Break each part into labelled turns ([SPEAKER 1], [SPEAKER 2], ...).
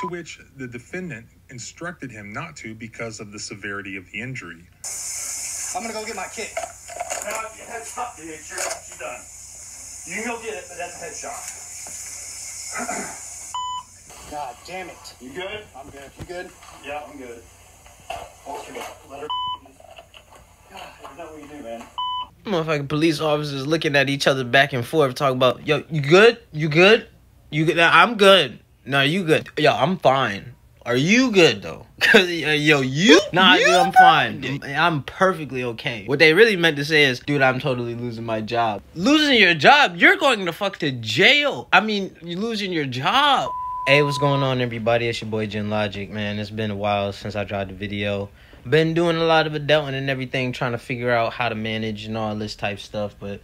[SPEAKER 1] to which the defendant instructed him not to because of the severity of the injury.
[SPEAKER 2] I'm gonna go get my kit.
[SPEAKER 3] No, your headshot, dude. Sure, she's done. You can go get it, but that's a headshot.
[SPEAKER 2] God damn it.
[SPEAKER 3] You good?
[SPEAKER 2] I'm good. You good?
[SPEAKER 3] Yeah, I'm good. Holster it. Let her. God, isn't that what you do, man?
[SPEAKER 4] Motherfucking police officers looking at each other back and forth, talking about, yo, you good? You good? You good? Nah, I'm good. No, you good? Yo, I'm fine. Are you good though? Cause uh, yo, you? Nah,
[SPEAKER 2] You
[SPEAKER 4] dude, I'm fine. I'm perfectly okay. What they really meant to say is, dude, I'm totally losing my job. Losing your job? You're going to fuck to jail. I mean, you're losing your job. Hey, what's going on, everybody? It's your boy JinnLogic, man. It's been a while since I dropped a video. Been doing a lot of adulting and everything, trying to figure out how to manage and all this type stuff. But,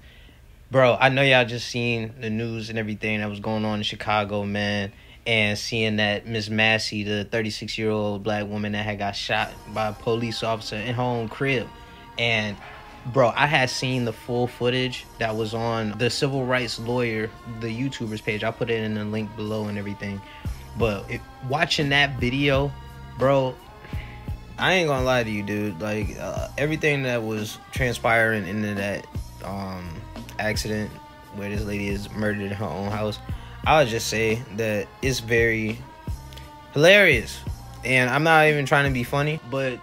[SPEAKER 4] bro, I know y'all just seen the news and everything that was going on in Chicago, man and seeing that Miss Massey, the 36 year old black woman that had got shot by a police officer in her own crib. And bro, I had seen the full footage that was on the civil rights lawyer, the YouTuber's page. I'll put it in the link below and everything. But watching that video, bro, I ain't gonna lie to you, dude. Like uh, everything that was transpiring into that um, accident where this lady is murdered in her own house I would just say that it's very hilarious. And I'm not even trying to be funny, but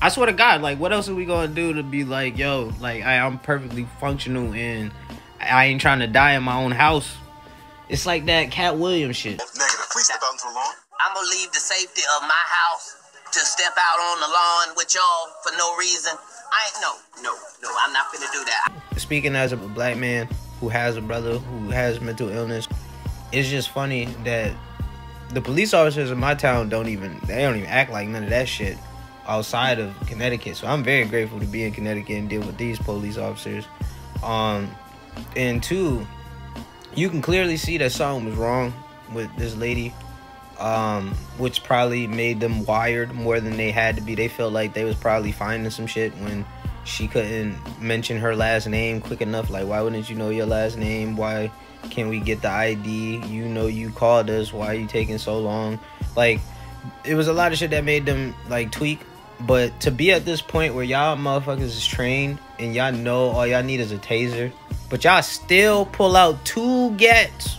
[SPEAKER 4] I swear to God, like, what else are we gonna do to be like, yo, like, I, I'm perfectly functional and I ain't trying to die in my own house? It's like that Katt Williams shit.
[SPEAKER 5] Negative. Please step out into the lawn.
[SPEAKER 6] I'm gonna leave the safety of my house to step out on the lawn with y'all for no reason. I ain't no, no, no. I'm not gonna do that.
[SPEAKER 4] Speaking as a black man who has a brother who has mental illness, it's just funny that the police officers in my town don't even they don't even act like none of that shit outside of Connecticut. So I'm very grateful to be in Connecticut and deal with these police officers. Um, and two, you can clearly see that something was wrong with this lady, um, which probably made them wired more than they had to be. They felt like they was probably finding some shit when she couldn't mention her last name quick enough. Like, why wouldn't you know your last name? Why can we get the ID? You know you called us. Why are you taking so long? Like, it was a lot of shit that made them like tweak. But to be at this point where y'all motherfuckers is trained and y'all know all y'all need is a taser, but y'all still pull out two gats.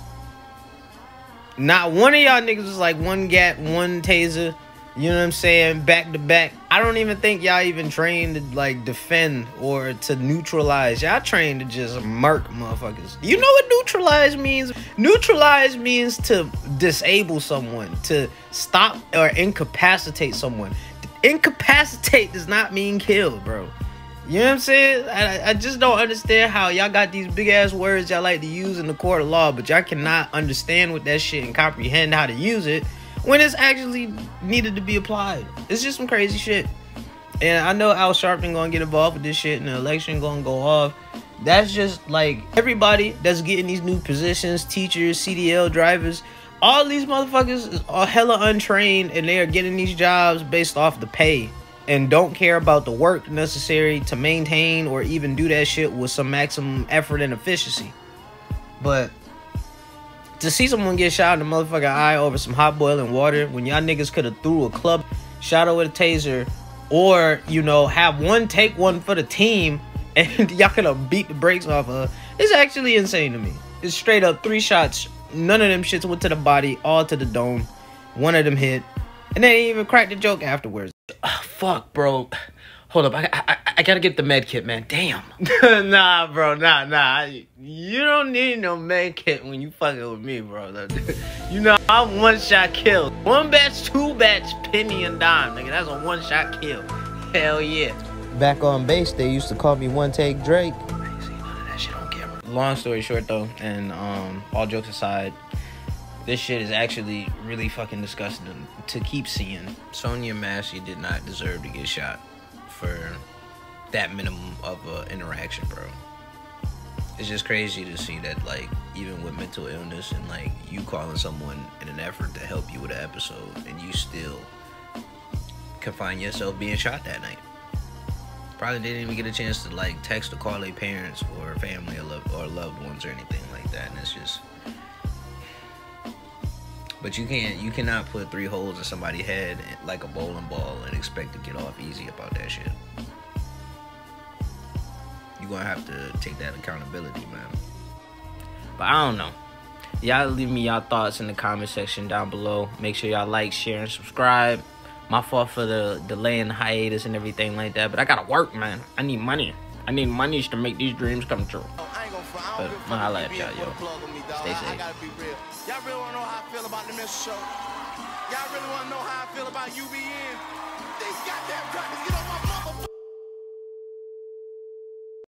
[SPEAKER 4] Not one of y'all niggas was like one gat, one taser. You know what I'm saying? Back to back. I don't even think y'all even trained to like defend or to neutralize. Y'all trained to just murk motherfuckers. You know what neutralize means? Neutralize means to disable someone, to stop or incapacitate someone. Incapacitate does not mean kill, bro. You know what I'm saying? I, I just don't understand how y'all got these big ass words y'all like to use in the court of law, but y'all cannot understand what that shit and comprehend how to use it when it's actually needed to be applied. It's just some crazy shit. And I know Al Sharpton gonna get involved with this shit and the election gonna go off. That's just like everybody that's getting these new positions, teachers, CDL drivers, all these motherfuckers are hella untrained and they are getting these jobs based off the pay and don't care about the work necessary to maintain or even do that shit with some maximum effort and efficiency. But to see someone get shot in the motherfucking eye over some hot boiling water when y'all niggas could have threw a club, shot her with a taser, or you know have one take one for the team and y'all could have beat the brakes off of it's actually insane to me. It's straight up three shots. None of them shits went to the body, all to the dome. One of them hit, and they even cracked the joke afterwards. Oh, fuck, bro. Hold up, I, I, I gotta get the med kit, man. Damn. nah, bro, nah, nah. You don't need no med kit when you fucking with me, bro. you know, I'm one shot kill. One batch, two batch, penny and dime, nigga. That's a one shot kill. Hell yeah. Back on base, they used to call me One Take Drake. Long story short, though, and um, all jokes aside, this shit is actually really fucking disgusting to keep seeing. Sonya Massey did not deserve to get shot for that minimum of interaction, bro. It's just crazy to see that, like, even with mental illness and like you calling someone in an effort to help you with an episode, and you still can find yourself being shot that night. Probably didn't even get a chance to like text or call their parents or family or, lo- or loved ones or anything like that, and it's just But you can't you cannot put three holes in somebody's head like a bowling ball and expect to get off easy about that shit. You're gonna have to take that accountability, man. But I don't know. Y'all leave me y'all thoughts in the comment section down below. Make sure y'all like, share, and subscribe. My fault for the delay and hiatus and everything like that. But I gotta work, man. I need money. I need money to make these dreams come true. But I'ma holla at y'all, yo. Stay safe.
[SPEAKER 5] Y'all really wanna know how I feel about the Mr. Show? Y'all really wanna know how I feel about? These goddamn crackers get on my.